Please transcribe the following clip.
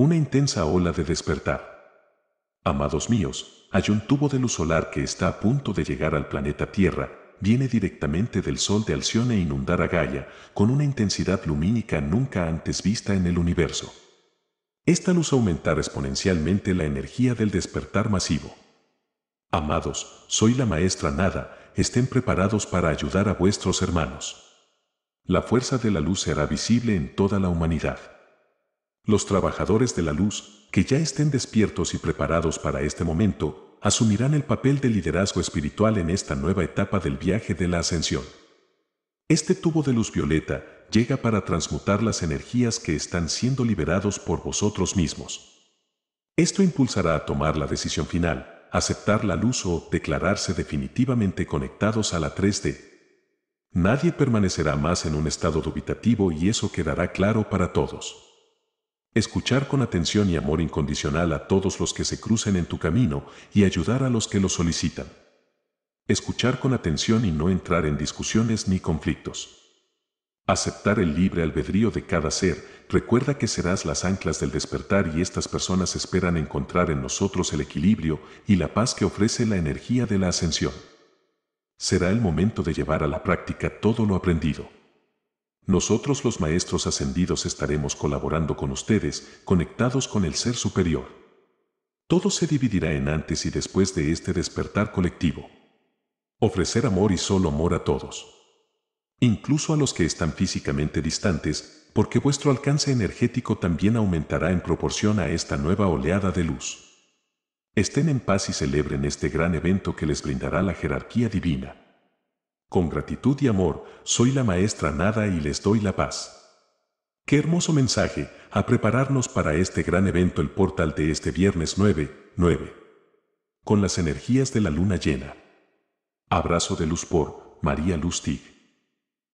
Una intensa ola de despertar. Amados míos, hay un tubo de luz solar que está a punto de llegar al planeta Tierra, viene directamente del Sol de Alción e inundar a Gaia con una intensidad lumínica nunca antes vista en el universo. Esta luz aumentará exponencialmente la energía del despertar masivo. Amados, soy la maestra nada, estén preparados para ayudar a vuestros hermanos. La fuerza de la luz será visible en toda la humanidad. Los trabajadores de la luz, que ya estén despiertos y preparados para este momento, asumirán el papel de liderazgo espiritual en esta nueva etapa del viaje de la ascensión. Este tubo de luz violeta llega para transmutar las energías que están siendo liberados por vosotros mismos. Esto impulsará a tomar la decisión final, aceptar la luz o declararse definitivamente conectados a la 3D. Nadie permanecerá más en un estado dubitativo y eso quedará claro para todos. Escuchar con atención y amor incondicional a todos los que se crucen en tu camino y ayudar a los que lo solicitan. Escuchar con atención y no entrar en discusiones ni conflictos. Aceptar el libre albedrío de cada ser, recuerda que serás las anclas del despertar y estas personas esperan encontrar en nosotros el equilibrio y la paz que ofrece la energía de la ascensión. Será el momento de llevar a la práctica todo lo aprendido. Nosotros los maestros ascendidos estaremos colaborando con ustedes, conectados con el Ser Superior. Todo se dividirá en antes y después de este despertar colectivo. Ofrecer amor y solo amor a todos incluso a los que están físicamente distantes, porque vuestro alcance energético también aumentará en proporción a esta nueva oleada de luz. Estén en paz y celebren este gran evento que les brindará la jerarquía divina. Con gratitud y amor, soy la maestra nada y les doy la paz. Qué hermoso mensaje, a prepararnos para este gran evento el portal de este viernes 9, 9. Con las energías de la luna llena. Abrazo de luz por María Lustig.